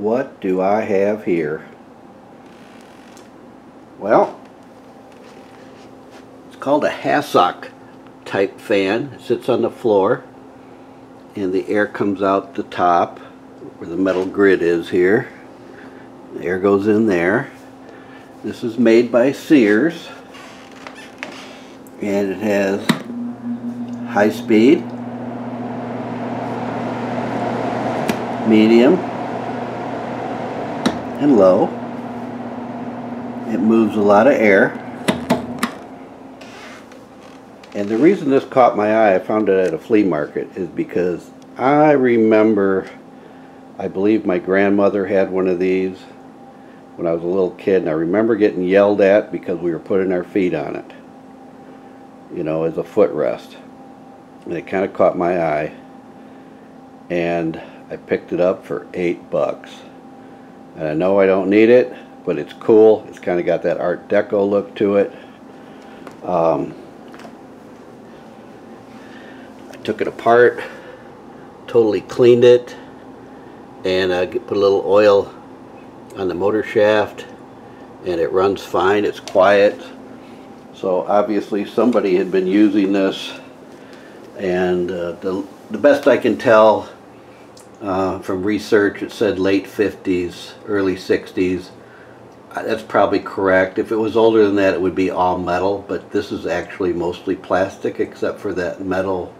what do I have here? Well, it's called a Hassock type fan. It sits on the floor and the air comes out the top where the metal grid is here. The air goes in there. This is made by Sears and it has high speed, medium, and low. It moves a lot of air. And the reason this caught my eye, I found it at a flea market, is because I remember, I believe my grandmother had one of these when I was a little kid, and I remember getting yelled at because we were putting our feet on it, you know, as a footrest. And it kind of caught my eye, and I picked it up for eight bucks. And I know I don't need it, but it's cool. It's kind of got that Art Deco look to it. Um, I took it apart, totally cleaned it, and I put a little oil on the motor shaft, and it runs fine. It's quiet. So obviously somebody had been using this, and uh, the, the best I can tell uh, from research, it said late 50s, early 60s. Uh, That's probably correct. If it was older than that, it would be all metal, but this is actually mostly plastic except for that metal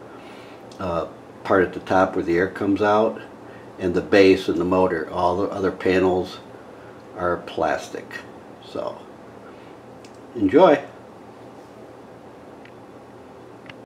uh, part at the top where the air comes out and the base and the motor. All the other panels are plastic. So, enjoy.